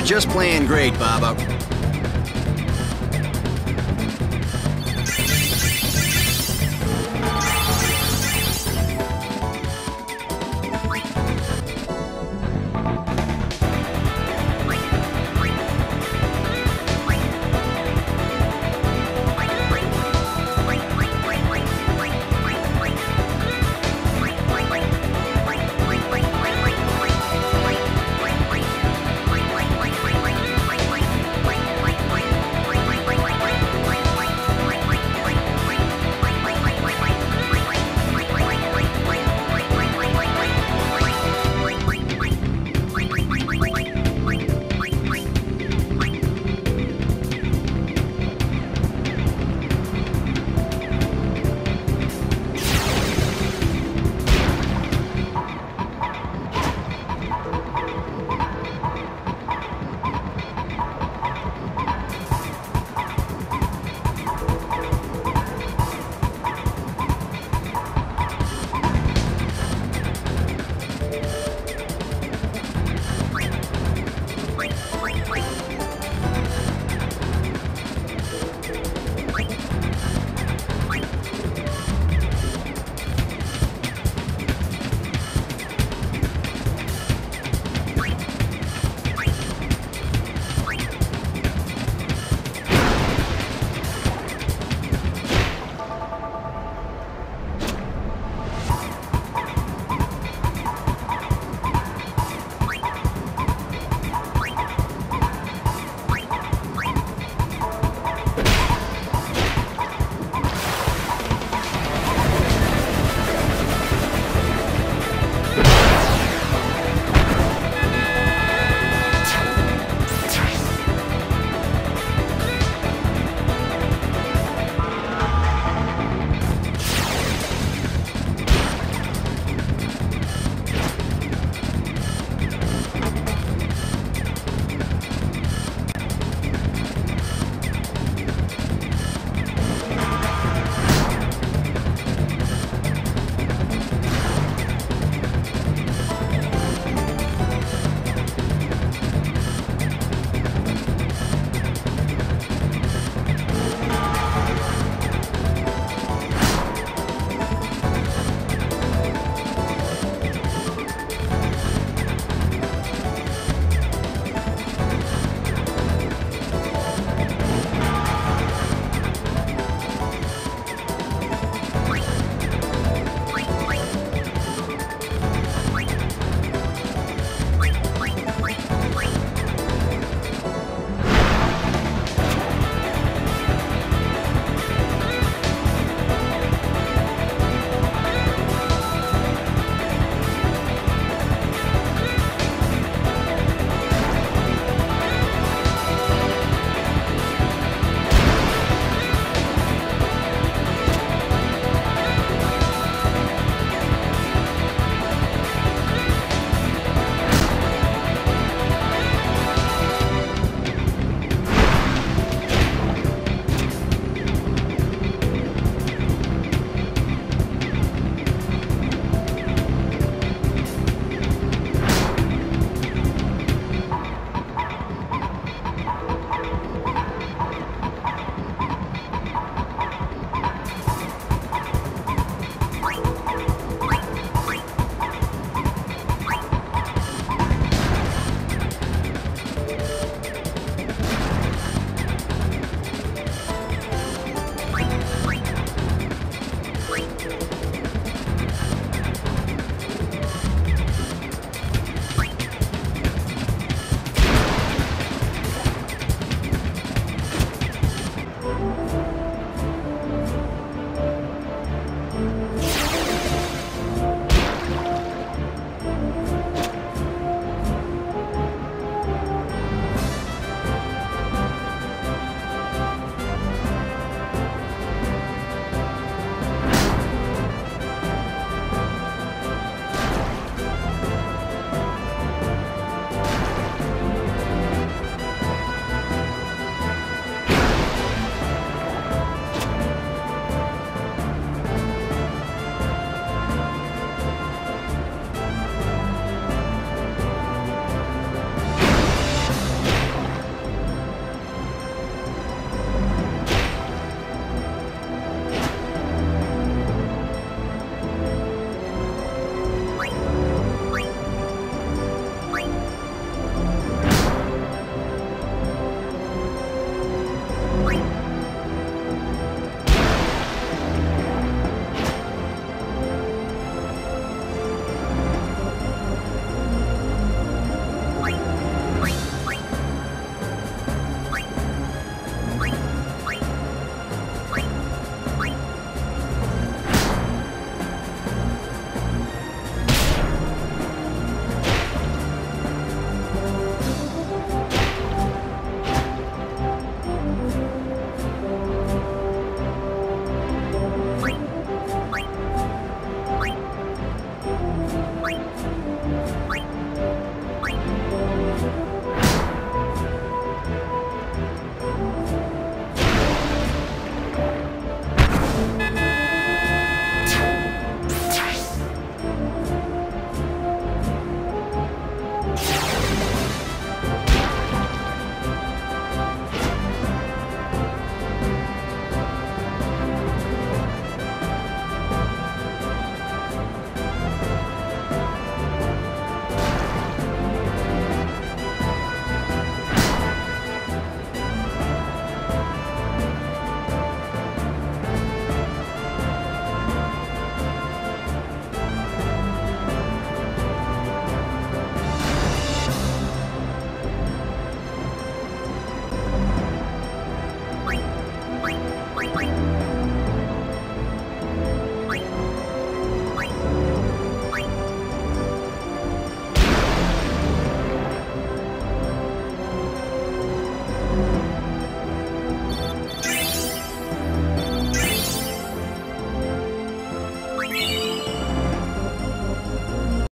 You're just playing great, Baba.